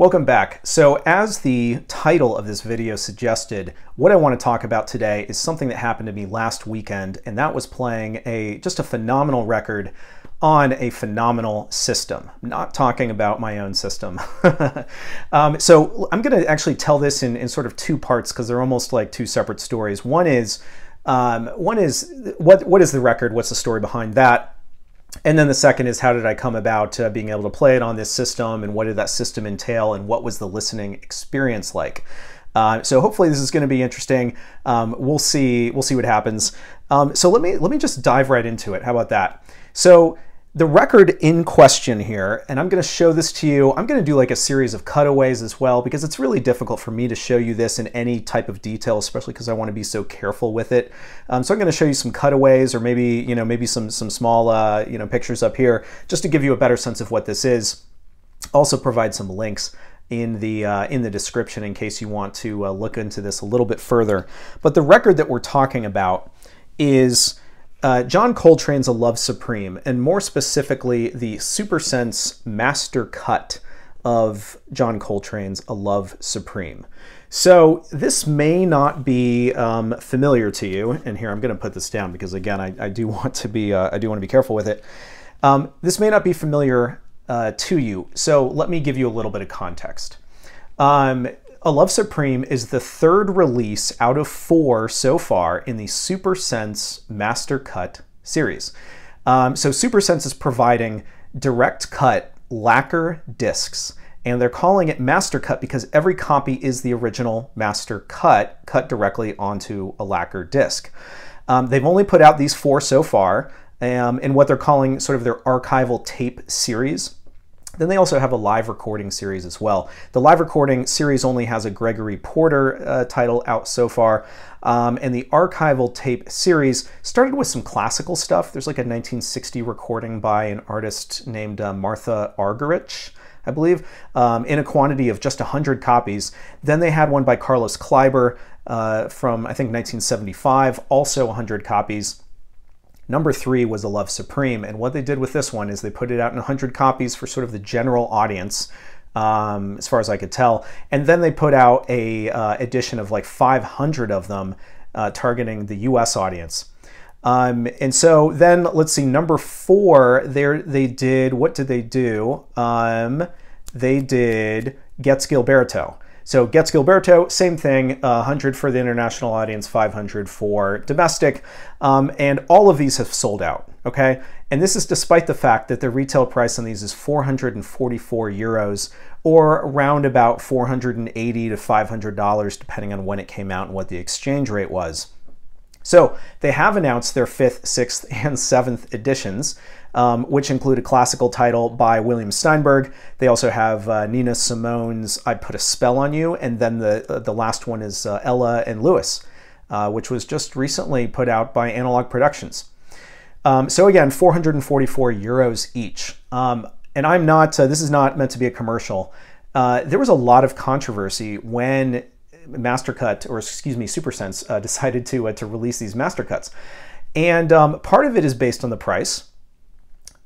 Welcome back. So as the title of this video suggested, what I want to talk about today is something that happened to me last weekend, and that was playing a just a phenomenal record on a phenomenal system. I'm not talking about my own system. um, so I'm going to actually tell this in, in sort of two parts because they're almost like two separate stories. One is um, one is what what is the record? What's the story behind that? And then the second is how did I come about uh, being able to play it on this system and what did that system entail and what was the listening experience like? Uh, so hopefully this is going to be interesting. Um, we'll see. We'll see what happens. Um, so let me let me just dive right into it. How about that? So the record in question here, and I'm going to show this to you. I'm going to do like a series of cutaways as well because it's really difficult for me to show you this in any type of detail, especially because I want to be so careful with it. Um, so I'm going to show you some cutaways or maybe, you know, maybe some, some small, uh, you know, pictures up here just to give you a better sense of what this is. Also provide some links in the uh, in the description in case you want to uh, look into this a little bit further. But the record that we're talking about is uh, John Coltrane's A Love Supreme, and more specifically, the Supersense master cut of John Coltrane's A Love Supreme. So this may not be um, familiar to you, and here I'm going to put this down because again, I, I do want to be uh, I do want to be careful with it. Um, this may not be familiar uh, to you, so let me give you a little bit of context. Um, a Love Supreme is the third release out of four so far in the Supersense Master Cut series. Um, so Supersense is providing direct cut lacquer discs, and they're calling it Master Cut because every copy is the original Master Cut cut directly onto a lacquer disc. Um, they've only put out these four so far um, in what they're calling sort of their archival tape series. Then they also have a live recording series as well. The live recording series only has a Gregory Porter uh, title out so far. Um, and the archival tape series started with some classical stuff. There's like a 1960 recording by an artist named uh, Martha Argerich. I believe, um, in a quantity of just 100 copies. Then they had one by Carlos Kleiber uh, from, I think, 1975, also 100 copies. Number three was A Love Supreme. And what they did with this one is they put it out in 100 copies for sort of the general audience. Um, as far as I could tell. And then they put out a uh, edition of like 500 of them uh, targeting the U.S. audience. Um, and so then let's see, number four, there they did, what did they do? Um, they did Getz Gilberto. So Getz Gilberto, same thing, uh, 100 for the international audience, 500 for domestic, um, and all of these have sold out, okay? And this is despite the fact that the retail price on these is 444 euros, or around about 480 to 500 dollars, depending on when it came out and what the exchange rate was. So they have announced their fifth, sixth, and seventh editions um, which include a classical title by William Steinberg. They also have uh, Nina Simone's I Put a Spell on You, and then the, uh, the last one is uh, Ella and Louis, uh, which was just recently put out by Analog Productions. Um, so again, 444 euros each. Um, and I'm not, uh, this is not meant to be a commercial. Uh, there was a lot of controversy when Mastercut, or excuse me, Supersense, decided to, to release these Mastercuts. And um, part of it is based on the price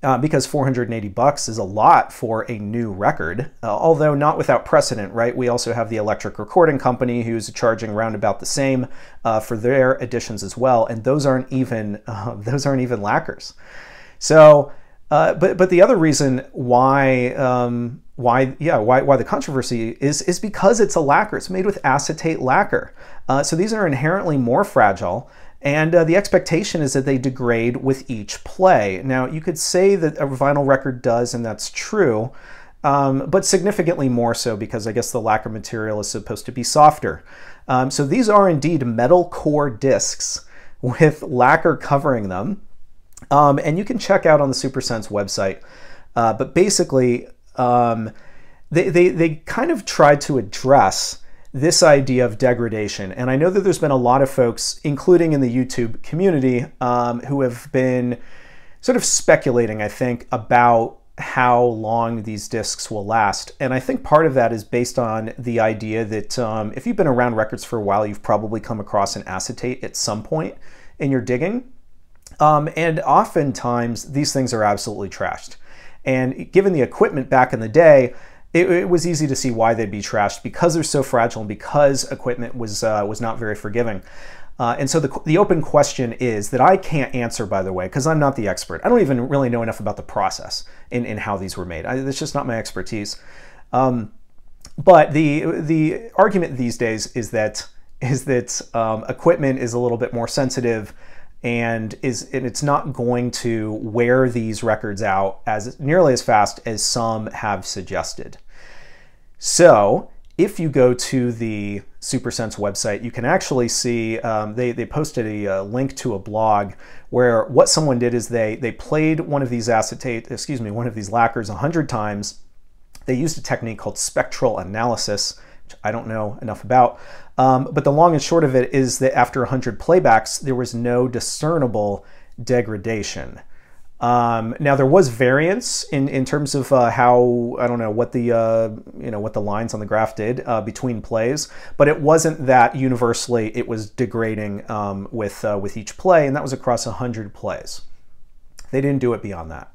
uh, because 480 bucks is a lot for a new record, uh, although not without precedent, right? We also have the Electric Recording Company who's charging around about the same uh, for their editions as well, and those aren't even uh, those aren't even lacquers. So, uh, but but the other reason why um, why yeah why why the controversy is is because it's a lacquer. It's made with acetate lacquer, uh, so these are inherently more fragile. And uh, the expectation is that they degrade with each play. Now, you could say that a vinyl record does, and that's true, um, but significantly more so because I guess the lacquer material is supposed to be softer. Um, so these are indeed metal core discs with lacquer covering them. Um, and you can check out on the Supersense website. Uh, but basically, um, they, they, they kind of tried to address this idea of degradation. And I know that there's been a lot of folks, including in the YouTube community, um, who have been sort of speculating, I think, about how long these discs will last. And I think part of that is based on the idea that um, if you've been around records for a while, you've probably come across an acetate at some point in your digging. Um, and oftentimes, these things are absolutely trashed. And given the equipment back in the day, it, it, was easy to see why they'd be trashed because they're so fragile and because equipment was uh, was not very forgiving. Uh, and so the, the open question is that I can't answer, by the way, because I'm not the expert. I don't even really know enough about the process in, in how these were made. I, it's just not my expertise. Um, but the the argument these days is that is that um, equipment is a little bit more sensitive and is and it's not going to wear these records out as nearly as fast as some have suggested. So if you go to the SuperSense website, you can actually see um, they, they posted a, a, link to a blog where what someone did is they they played one of these acetate, excuse me, one of these lacquers a hundred times. They used a technique called spectral analysis, which I don't know enough about. Um, but the long and short of it is that after 100 playbacks, there was no discernible degradation. Um, now there was variance in, in terms of uh, how I don't know what the uh, you know what the lines on the graph did uh, between plays, but it wasn't that universally it was degrading um, with uh, with each play, and that was across hundred plays. They didn't do it beyond that.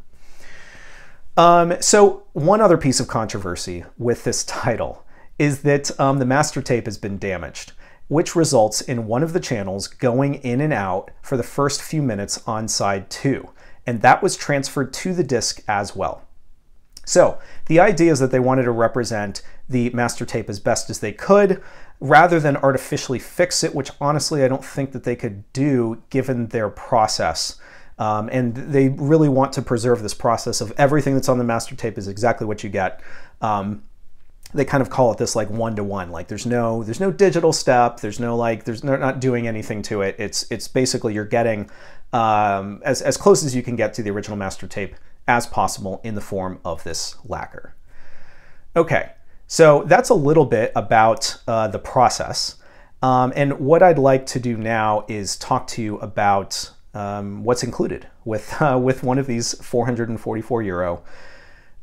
Um, so one other piece of controversy with this title is that um, the master tape has been damaged, which results in one of the channels going in and out for the first few minutes on side two, and that was transferred to the disc as well. So the idea is that they wanted to represent the master tape as best as they could, rather than artificially fix it, which honestly I don't think that they could do given their process. Um, and they really want to preserve this process of everything that's on the master tape is exactly what you get. Um, they kind of call it this like one to one like there's no there's no digital step. There's no like there's no, not doing anything to it. It's it's basically you're getting um, as, as close as you can get to the original master tape as possible in the form of this lacquer. Okay so that's a little bit about uh, the process. Um, and what I'd like to do now is talk to you about um, what's included with uh, with one of these 444 euro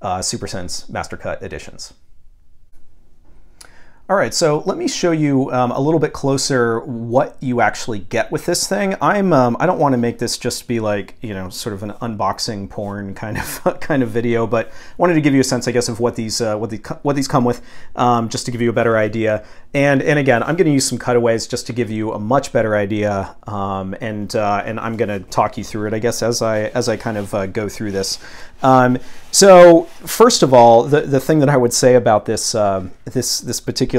uh, SuperSense Mastercut editions. All right, so let me show you um, a little bit closer what you actually get with this thing. I'm um, I don't want to make this just be like you know sort of an unboxing porn kind of kind of video, but I wanted to give you a sense, I guess, of what these uh, what the what these come with, um, just to give you a better idea. And and again, I'm going to use some cutaways just to give you a much better idea, um, and uh, and I'm going to talk you through it, I guess, as I as I kind of uh, go through this. Um, so first of all, the, the thing that I would say about this uh, this this particular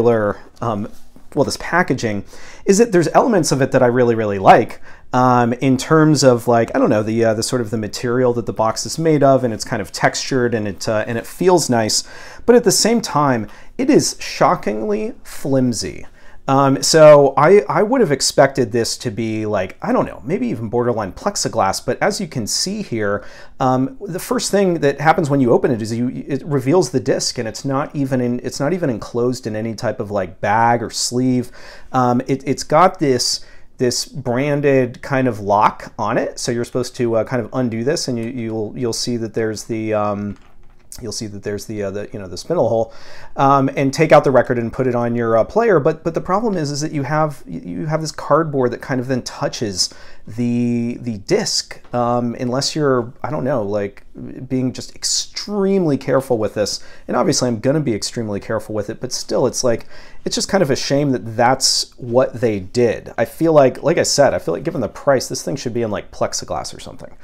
um, well this packaging is that there's elements of it that I really really like um, in terms of like I don't know the uh, the sort of the material that the box is made of and it's kind of textured and it uh, and it feels nice, but at the same time it is shockingly flimsy. Um, so I, I would have expected this to be like, I don't know, maybe even borderline plexiglass, but as you can see here, um, the first thing that happens when you open it is you, it reveals the disc and it's not even in, it's not even enclosed in any type of like bag or sleeve. Um, it, it's got this, this branded kind of lock on it. So you're supposed to uh, kind of undo this and you, you'll, you'll see that there's the, um, you'll see that there's the, uh, the you know the spindle hole, um, and take out the record and put it on your uh, player. But but the problem is is that you have you have this cardboard that kind of then touches the the disc um, unless you're I don't know like being just extremely careful with this. And obviously I'm going to be extremely careful with it, but still it's like it's just kind of a shame that that's what they did. I feel like like I said I feel like given the price this thing should be in like plexiglass or something.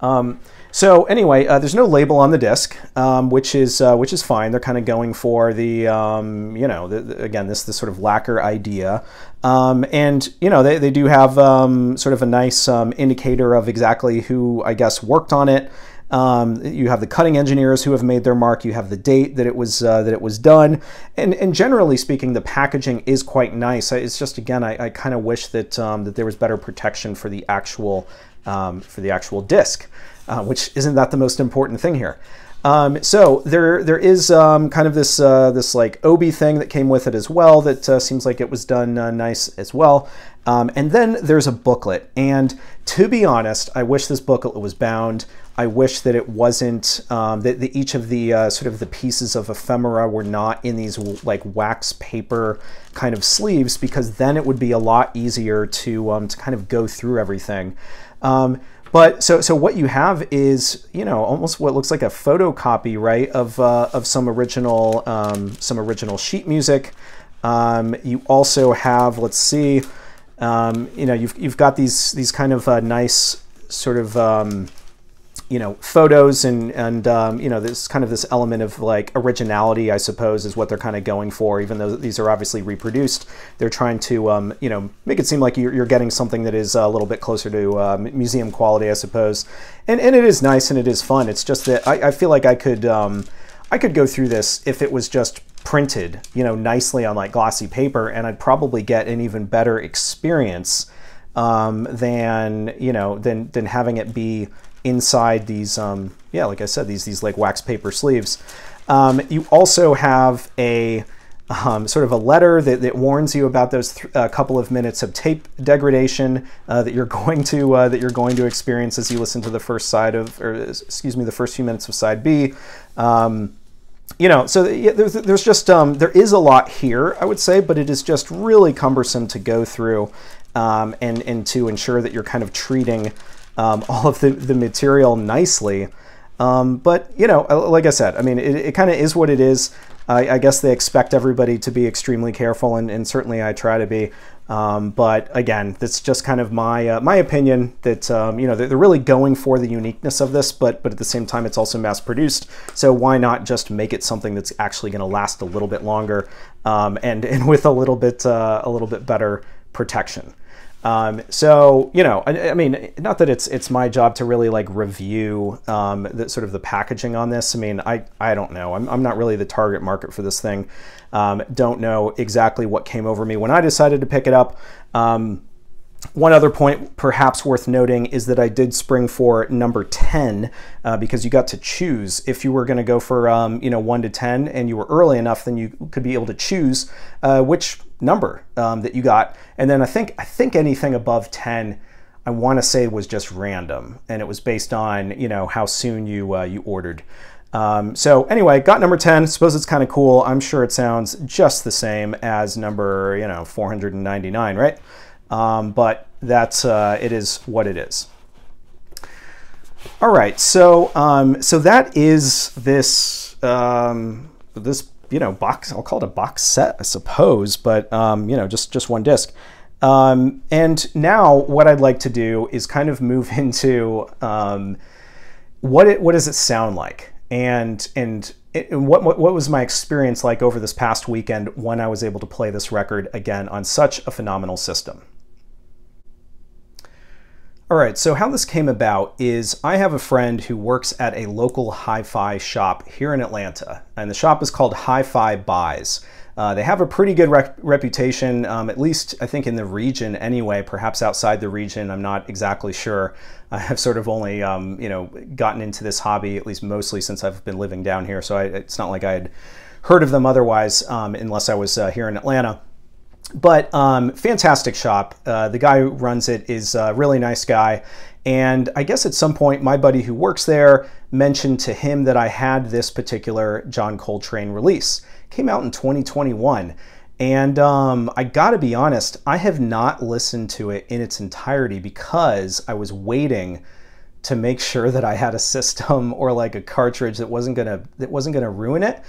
Um, so anyway, uh, there's no label on the disc, um, which is uh, which is fine. They're kind of going for the um, you know the, the, again this this sort of lacquer idea, um, and you know they, they do have um, sort of a nice um, indicator of exactly who I guess worked on it. Um, you have the cutting engineers who have made their mark. You have the date that it was uh, that it was done, and and generally speaking, the packaging is quite nice. It's just again, I, I kind of wish that that there was better protection for the actual for the actual disc uh, which isn't that the most important thing here. Um, so there, there is um, kind of this, uh, this like Obi thing that came with it as well. That uh, seems like it was done uh, nice as well. Um, and then there's a booklet. And to be honest, I wish this booklet was bound. I wish that it wasn't um, that, each of the uh, sort of the pieces of ephemera were not in these like wax paper kind of sleeves because then it would be a lot easier to um, to kind of go through everything. Um, but so so what you have is you know almost what looks like a photocopy, right, of uh, of some original um, some original sheet music. Um, you also have let's see, um, you know you've you've got these these kind of uh, nice sort of um, you know photos and and um, you know this kind of this element of like originality i suppose is what they're kind of going for even though these are obviously reproduced. They're trying to um, you know make it seem like you're, you're, getting something that is a little bit closer to uh, museum quality i suppose. And and it is nice and it is fun. It's just that i, I feel like i could um, i could go through this if it was just printed you know nicely on like glossy paper and i'd probably get an even better experience um, than you know than than having it be inside these, um, yeah, like I said, these, these like wax paper sleeves. Um, you also have a um, sort of a letter that, that warns you about those th uh, couple of minutes of tape degradation uh, that you're going to uh, that you're going to experience as you listen to the first side of, or excuse me, the first few minutes of side B. Um, you know, so yeah, there's, there's just um, there is a lot here, I would say, but it is just really cumbersome to go through um, and and to ensure that you're kind of treating um, all of the, the material nicely. Um, but, you know, uh, like I said, I mean, it, it kind of is what it is. I, I, guess they expect everybody to be extremely careful, and, and certainly I try to be. Um, but again, that's just kind of my uh, my opinion that um, you know they're, they're, really going for the uniqueness of this, but but at the same time, it's also mass produced. So why not just make it something that's actually going to last a little bit longer um, and and with a little bit uh, a little bit better protection. Um, so you know, I, I, mean, not that it's it's my job to really like review um, the sort of the packaging on this. I mean, I I don't know. I'm I'm not really the target market for this thing. Um, don't know exactly what came over me when I decided to pick it up. Um, one other point perhaps worth noting is that I did spring for number 10 uh, because you got to choose if you were going to go for um, you know 1 to 10 and you were early enough then you could be able to choose uh, which number um, that you got and then I think I think anything above 10 I want to say was just random and it was based on you know how soon you uh, you ordered um, so anyway, got number 10. Suppose it's kind of cool. I'm sure it sounds just the same as number, you know, 499, right? Um, but that's uh, it is what it is. All right, so um, so that is this um, this you know box. I'll call it a box set, I suppose, but um, you know just just one disc. Um, and now what I'd like to do is kind of move into um, what it what does it sound like, and and and what, what, what was my experience like over this past weekend when I was able to play this record again on such a phenomenal system. All right, so how this came about is I have a friend who works at a local hi-fi shop here in Atlanta, and the shop is called Hi-Fi Buys. Uh, they have a pretty good rep reputation, um, at least I think in the region anyway, perhaps outside the region, I'm not exactly sure. I have sort of only, um, you know, gotten into this hobby, at least mostly since I've been living down here, so I, it's not like I had heard of them otherwise, um, unless I was uh, here in Atlanta. But um, fantastic shop. Uh, the guy who runs it is a really nice guy. And I guess at some point, my buddy who works there mentioned to him that I had this particular John Coltrane release. Came out in 2021. And um, I gotta be honest, I have not listened to it in its entirety because I was waiting to make sure that I had a system or like a cartridge that wasn't gonna that wasn't gonna ruin it.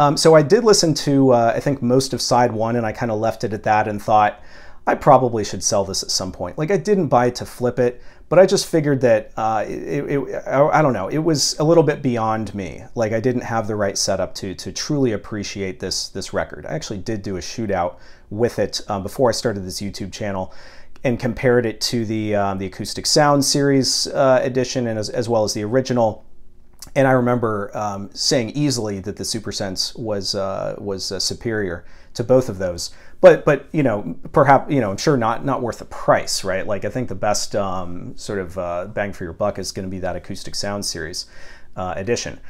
Um, so I did listen to, uh, I think, most of side one, and I kind of left it at that and thought, I probably should sell this at some point. Like, I didn't buy it to flip it, but I just figured that, uh, it, it, I don't know, it was a little bit beyond me. Like, I didn't have the right setup to, to truly appreciate this, this record. I actually did do a shootout with it um, before I started this YouTube channel and compared it to the, um, the Acoustic Sound Series uh, edition and as, as well as the original and I remember um, saying easily that the SuperSense was uh, was uh, superior to both of those. But but you know perhaps you know I'm sure not not worth the price, right? Like I think the best um, sort of uh, bang for your buck is going to be that acoustic sound series uh, edition.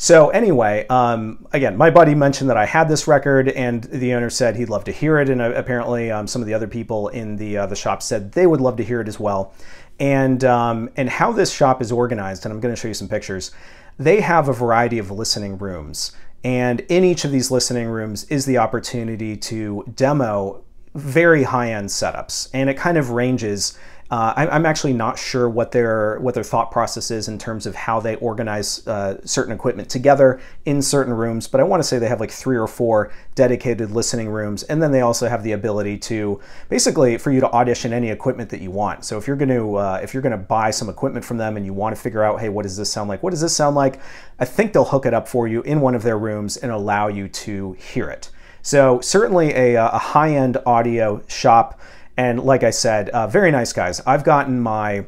So anyway, um, again, my buddy mentioned that I had this record, and the owner said he'd love to hear it, and uh, apparently um, some of the other people in the uh, the shop said they would love to hear it as well. And um, and how this shop is organized, and I'm going to show you some pictures they have a variety of listening rooms. And in each of these listening rooms is the opportunity to demo very high end setups. And it kind of ranges Uh, I'm actually not sure what their what their thought process is in terms of how they organize uh, certain equipment together in certain rooms, but I want to say they have like three or four dedicated listening rooms, and then they also have the ability to basically for you to audition any equipment that you want. So if you're going to uh, if you're going to buy some equipment from them and you want to figure out, hey, what does this sound like? What does this sound like? I think they'll hook it up for you in one of their rooms and allow you to hear it. So certainly a, a high-end audio shop. And like I said, uh, very nice guys. I've gotten my,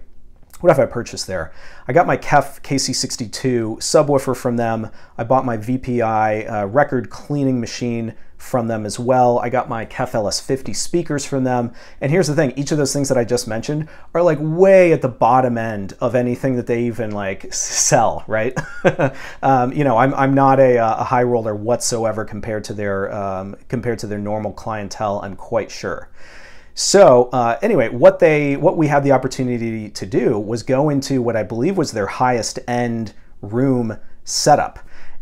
what have I purchased there? I got my KEF KC62 subwoofer from them. I bought my VPI uh, record cleaning machine from them as well. I got my KEF LS50 speakers from them. And here's the thing, each of those things that I just mentioned are like way at the bottom end of anything that they even like sell, right? um, you know, I'm, I'm not a, a, high roller whatsoever compared to their um, compared to their normal clientele, I'm quite sure. So uh, anyway, what they what we had the opportunity to do was go into what I believe was their highest end room setup.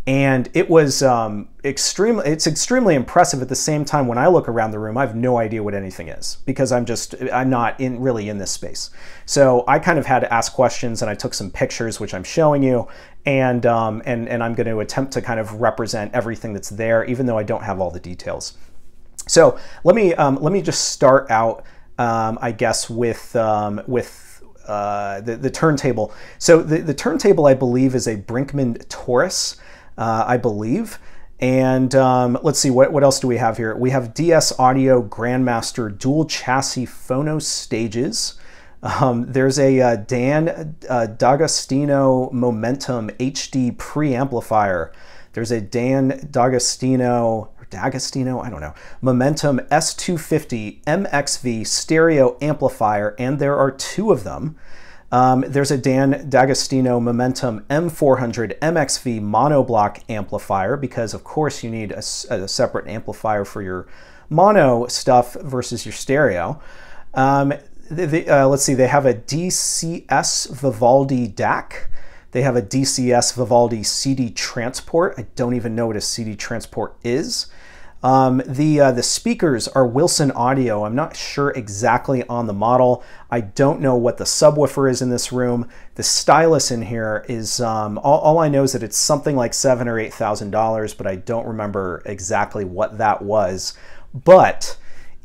And it was um, extremely, it's extremely impressive at the same time when I look around the room, I have no idea what anything is because I'm just, I'm not in really in this space. So I kind of had to ask questions and I took some pictures, which I'm showing you. And, um, and, and I'm going to attempt to kind of represent everything that's there, even though I don't have all the details. So let me um, let me just start out, um, I guess, with um, with uh, the, the turntable. So the, the turntable, I believe, is a Brinkmann Taurus, uh, I believe. And um, let's see, what, what else do we have here? We have DS Audio Grandmaster dual chassis phono stages. Um, there's a uh, Dan uh, D'Agostino Momentum HD preamplifier. There's a Dan D'Agostino D'Agostino, I don't know, Momentum S250 MXV stereo amplifier, and there are two of them. Um, there's a Dan D'Agostino Momentum M400 MXV monoblock amplifier because, of course, you need a, a separate amplifier for your mono stuff versus your stereo. Um, the, uh, let's see, they have a DCS Vivaldi DAC. They have a DCS Vivaldi CD transport. I don't even know what a CD transport is. Um, the, uh, the speakers are Wilson Audio. I'm not sure exactly on the model. I don't know what the subwoofer is in this room. The stylus in here is, um, all, all, I know is that it's something like seven or $8,000, but I don't remember exactly what that was. But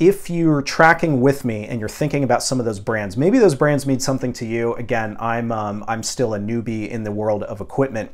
if you're tracking with me and you're thinking about some of those brands, maybe those brands mean something to you. Again, I'm, um, I'm still a newbie in the world of equipment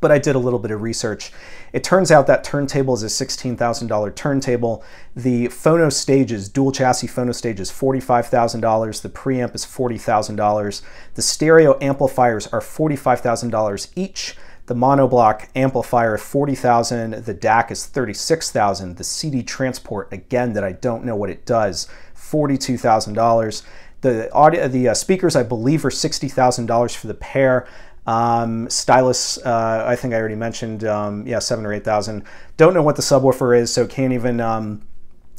but I did a little bit of research. It turns out that turntable is a $16,000 turntable. The phono stage is dual chassis phono stage is $45,000. The preamp is $40,000. The stereo amplifiers are $45,000 each. The monoblock amplifier is 40,000, the DAC is 36,000. The CD transport again that I don't know what it does, $42,000. The audio the uh, speakers I believe are $60,000 for the pair. Um, stylus, uh, I think I already mentioned, um, yeah, seven or eight thousand. Don't know what the subwoofer is, so can't even um,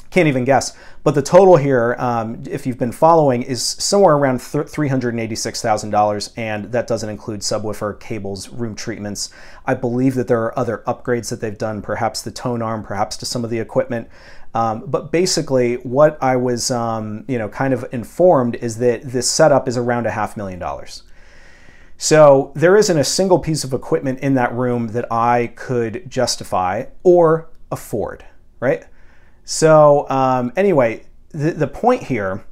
can't even guess. But the total here, um, if you've been following, is somewhere around three hundred eighty-six thousand dollars, and that doesn't include subwoofer, cables, room treatments. I believe that there are other upgrades that they've done, perhaps the tone arm, perhaps to some of the equipment. Um, but basically, what I was, um, you know, kind of informed is that this setup is around a half million dollars. So there isn't a single piece of equipment in that room that I could justify or afford, right? So um, anyway, the, the point here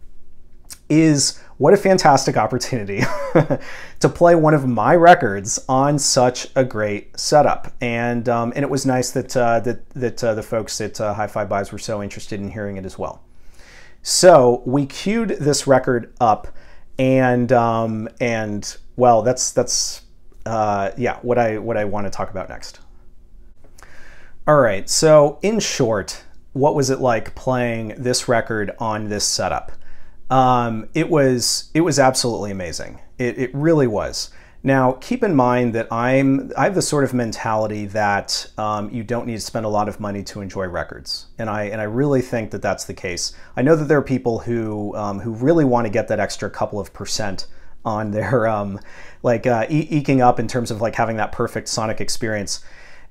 is what a fantastic opportunity to play one of my records on such a great setup. And, um, and it was nice that, uh, that, that uh, the folks at uh, Hi-Fi Buys were so interested in hearing it as well. So we queued this record up and, um, and well, that's that's uh, yeah what I what I want to talk about next. All right, so in short, what was it like playing this record on this setup? Um, it was it was absolutely amazing. It, it really was. Now, keep in mind that I'm I have the sort of mentality that um, you don't need to spend a lot of money to enjoy records, and I and I really think that that's the case. I know that there are people who um, who really want to get that extra couple of percent on their um, like uh, e eking up in terms of like having that perfect sonic experience.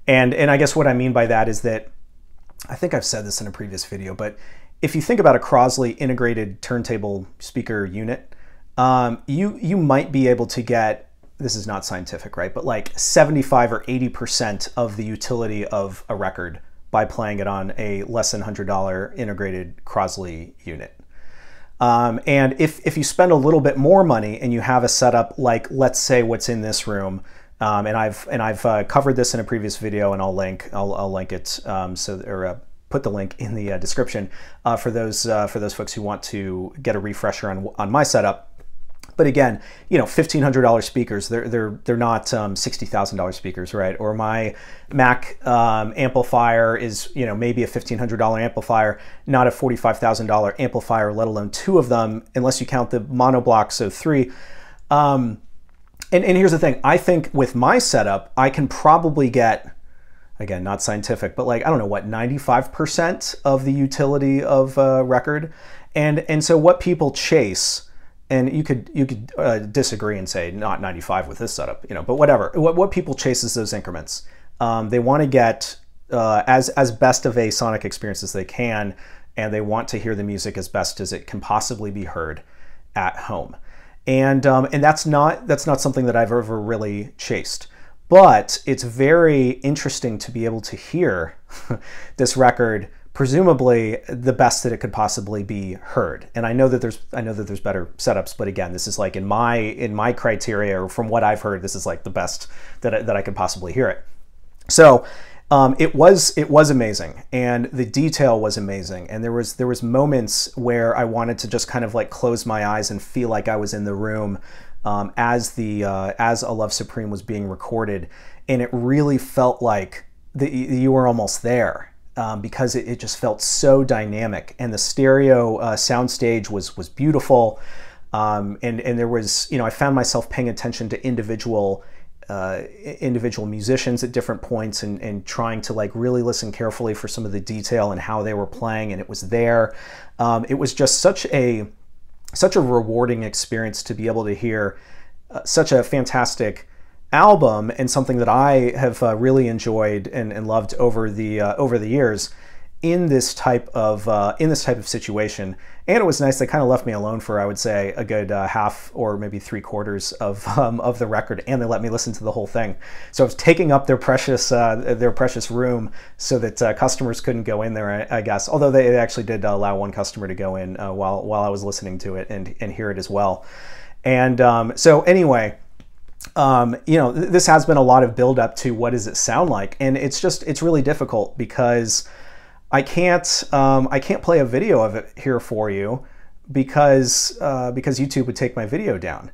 And and I guess what I mean by that is that I think I've said this in a previous video, but if you think about a Crosley integrated turntable speaker unit, um, you you might be able to get this is not scientific, right? But like 75 or 80% of the utility of a record by playing it on a less than $100 integrated Crosley unit. Um, and if, if you spend a little bit more money and you have a setup like, let's say, what's in this room, um, and I've and I've uh, covered this in a previous video, and I'll link I'll, I'll link it um, so or uh, put the link in the uh, description uh, for those uh, for those folks who want to get a refresher on on my setup. But again, you know, fifteen hundred dollars speakers. They're they're they're not um, sixty thousand dollars speakers, right? Or my Mac um, amplifier is you know maybe a fifteen hundred dollar amplifier, not a forty five thousand dollar amplifier, let alone two of them, unless you count the mono block, so three. And, and here's the thing: I think with my setup, I can probably get again not scientific but like i don't know what 95% of the utility of a record and and so what people chase and you could you could uh, disagree and say not 95 with this setup, you know, but whatever. What, what people chase is those increments. Um, they want to get uh, as as best of a sonic experience as they can, and they want to hear the music as best as it can possibly be heard at home. And um, and that's not that's not something that I've ever really chased. But it's very interesting to be able to hear this record presumably the best that it could possibly be heard. And I know that there's I know that there's better setups, but again, this is like in my in my criteria or from what I've heard, this is like the best that I, that I could possibly hear it. So um, it was it was amazing, and the detail was amazing, and there was there was moments where I wanted to just kind of like close my eyes and feel like I was in the room um, as the uh, as a Love Supreme was being recorded, and it really felt like the, you were almost there um, because it, it, just felt so dynamic. And the stereo uh, soundstage was was beautiful. Um, and and there was you know I found myself paying attention to individual uh, individual musicians at different points and, and trying to like really listen carefully for some of the detail and how they were playing and it was there. Um, it was just such a such a rewarding experience to be able to hear uh, such a fantastic album and something that I have uh, really enjoyed and, and, loved over the uh, over the years in this type of uh, in this type of situation. And it was nice. They kind of left me alone for I would say a good uh, half or maybe three quarters of um, of the record, and they let me listen to the whole thing. So I was taking up their precious uh, their precious room so that uh, customers couldn't go in there. I, I, guess, although they actually did allow one customer to go in while while I was listening to it and and hear it as well. And um, so anyway um, you know, th- this has been a lot of build up to what does it sound like, and it's just it's really difficult because I can't um, I can't play a video of it here for you because uh, because YouTube would take my video down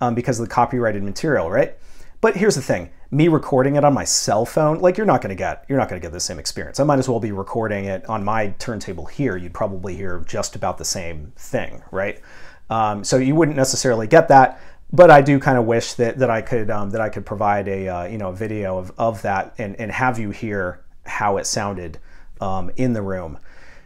um, because of the copyrighted material, right? But here's the thing: me recording it on my cell phone, like you're not going to get you're not to get the same experience. I might as well be recording it on my turntable here. You'd probably hear just about the same thing, right? Um, so you wouldn't necessarily get that but I do kind of wish that, that I could um, that I could provide a uh, you know a video of, of that and, and have you hear how it sounded um, in the room.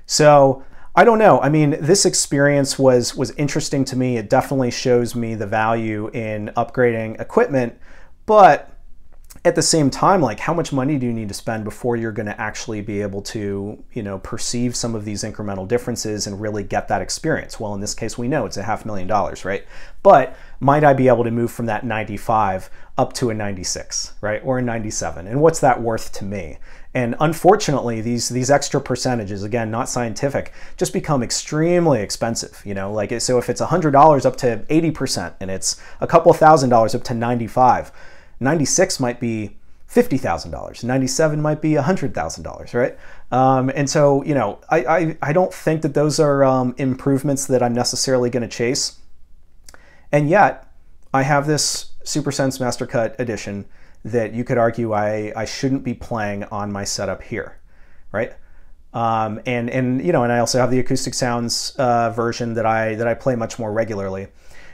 So I don't know. I mean, this experience was was interesting to me. It definitely shows me the value in upgrading equipment, but at the same time, like how much money do you need to spend before you're going to actually be able to, you know, perceive some of these incremental differences and really get that experience? Well, in this case, we know it's a half million dollars, right? But might I be able to move from that 95 up to a 96, right? Or a 97? And what's that worth to me? And unfortunately, these these extra percentages, again, not scientific, just become extremely expensive. You know, like so if it's $100 up to 80% and it's a couple thousand dollars up to 95 96 might be $50,000. 97 might be $100,000, right? Um, and so, you know, I, I, I, don't think that those are um, improvements that I'm necessarily going to chase. And yet, I have this SuperSense Mastercut edition that you could argue I, I shouldn't be playing on my setup here, right? Um, and and you know, and I also have the acoustic sounds uh, version that I that I play much more regularly.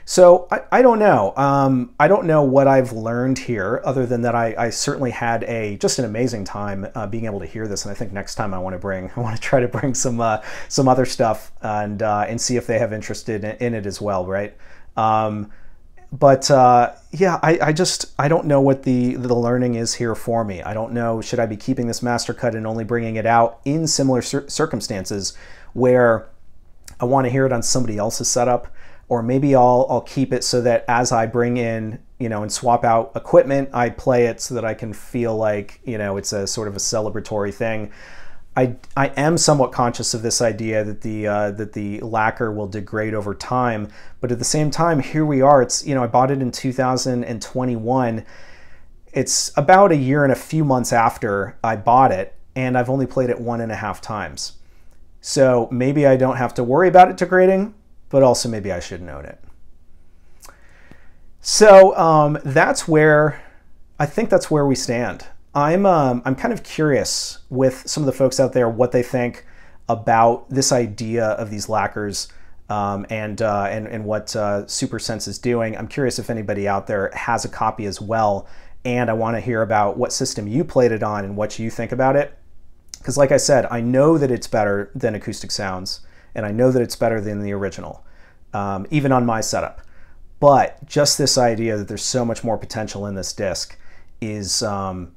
So I, I don't know. Um, I don't know what I've learned here, other than that I, I certainly had a just an amazing time uh, being able to hear this. And I think next time I want to bring, I want to try to bring some uh, some other stuff and uh, and see if they have interested in, in it as well, right? Um, but uh, yeah, I, I, just I don't know what the the learning is here for me. I don't know should I be keeping this master cut and only bringing it out in similar cir circumstances where I want to hear it on somebody else's setup or maybe I'll, I'll keep it so that as I bring in, you know, and swap out equipment, I play it so that I can feel like, you know, it's a sort of a celebratory thing. I, I am somewhat conscious of this idea that the uh, that the lacquer will degrade over time, but at the same time, here we are. It's you know I bought it in 2021. It's about a year and a few months after I bought it, and I've only played it one and a half times. So maybe I don't have to worry about it degrading, but also maybe I shouldn't own it. So um, that's where I think that's where we stand. I'm um, I'm kind of curious with some of the folks out there what they think about this idea of these lacquers um, and, uh, and and what uh, SuperSense is doing. I'm curious if anybody out there has a copy as well, and I want to hear about what system you played it on and what you think about it. Because, like I said, I know that it's better than Acoustic Sounds, and I know that it's better than the original, um, even on my setup. But just this idea that there's so much more potential in this disc is um,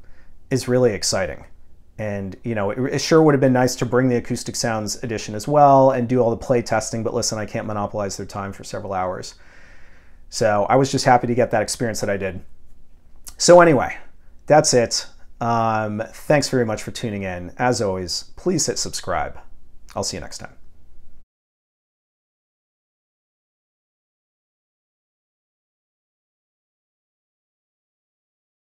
is really exciting. And you know, it, it, sure would have been nice to bring the acoustic sounds edition as well and do all the play testing, but listen, I can't monopolize their time for several hours. So I was just happy to get that experience that I did. So anyway, that's it. Um, thanks very much for tuning in. As always, please hit subscribe. I'll see you next time.